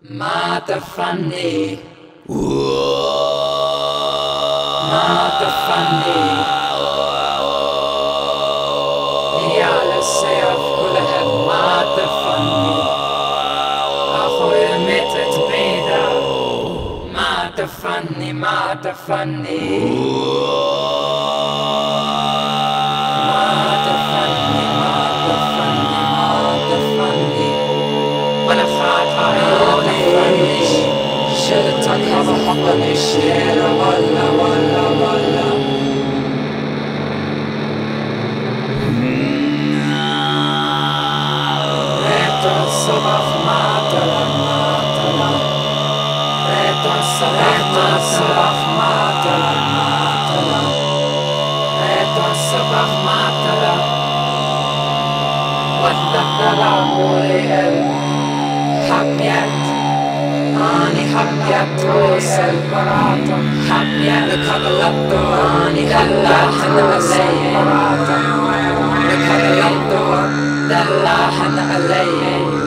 Mata Funny. Mata Funny. Ja, det ser jag fulla hem. Mata Funny. Ahoy, mitt ett bida. Mata Funny, Mata Funny. Mata Funny, Mata Funny, Mata Funny. شلتك بحضن الشير ولا ولا ولا ريت الصبح ما تلا ما تلا ريت الصبح ما الصبح ما تلا ريت الصبح ما تلا والذكر أمورهم حق تروس البراطة حق لك هغلط دوراني دلاح أنا زي البراطة لك دلاح أنا علي